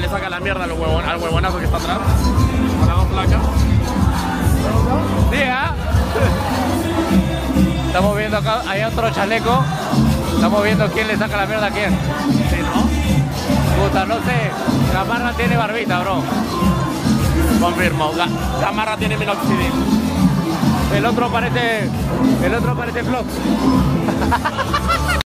Le saca la mierda al, huevon, al huevonazo que está atrás. Con dos placas. Estamos viendo acá, hay otro chaleco. Estamos viendo quién le saca la mierda a quién. Sí, ¿no? Puta, no sé. La Gamarra tiene barbita, bro. Confirmo. La Gamarra tiene minoxidil. El otro parece. El otro parece Flox.